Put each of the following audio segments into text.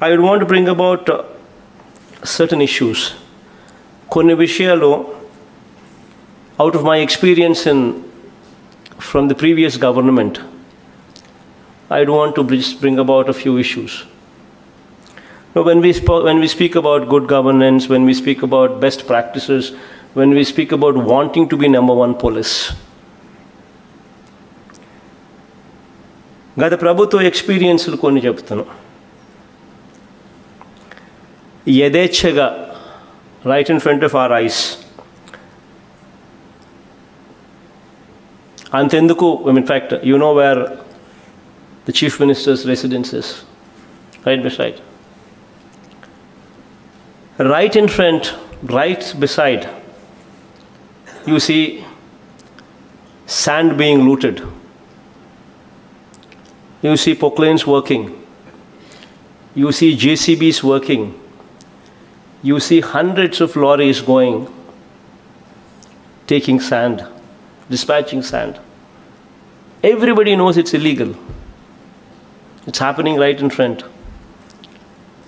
I would want to bring about uh, certain issues. కొన్ని విషయాలు out of my experience in from the previous government, I'd want to just bring about a few issues. Now, when we, spo- when we speak about good governance, when we speak about best practices, when we speak about wanting to be number one police, గత ప్రభుత్వ ఎక్స్పీరియన్స్లు కొన్ని yadechega, right in front of our eyes. Antenduku, in fact, you know where the chief minister's residence is, right beside. Right in front, right beside, you see sand being looted. You see Poclains working. You see JCBs working you see hundreds of lorries going taking sand dispatching sand everybody knows it's illegal it's happening right in front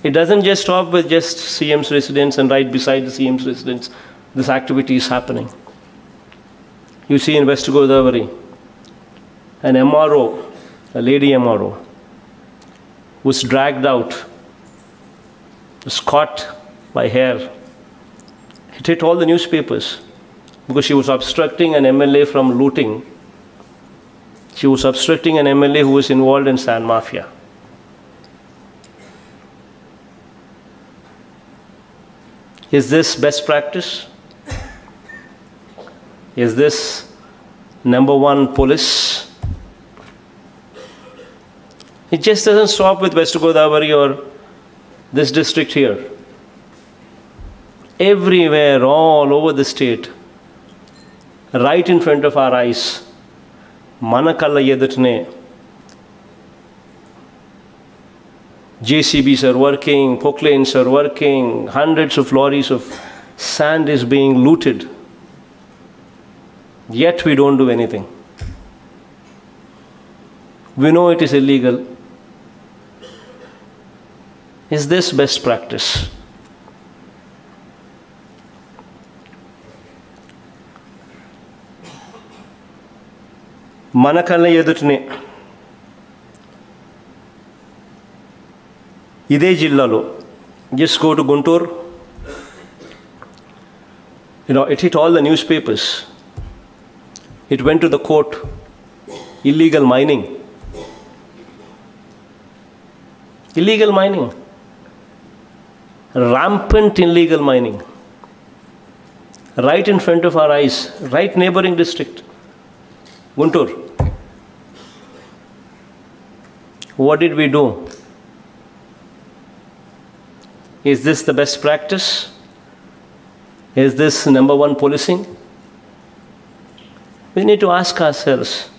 it doesn't just stop with just CM's residence and right beside the CM's residence. This activity is happening. You see in West Godavari, an MRO, a lady MRO, was dragged out, was caught by hair. It hit all the newspapers because she was obstructing an MLA from looting. She was obstructing an MLA who was involved in sand mafia. Is this best practice? Is this number one police? It just doesn't stop with West Godavari or this district here everywhere, all over the state, right in front of our eyes, Manakala కళ్ళ JCBs are working, Poclains are working, hundreds of lorries of sand is being looted. Yet we don't do anything. We know it is illegal. Is this best practice? మన కళ్ళ ఎదుటనే ఇదే జిల్లాలో just go to Guntur you know, it hit all the newspapers. It went to the court. Illegal mining. Illegal mining. Rampant illegal mining. Right in front of our eyes, right neighboring district. Guntur. What did we do? Is this the best practice? Is this number one policing? We need to ask ourselves